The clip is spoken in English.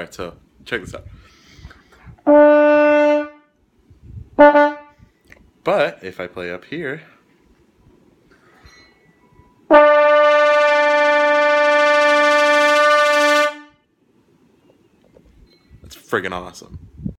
Alright, so check this out. But if I play up here, that's friggin' awesome.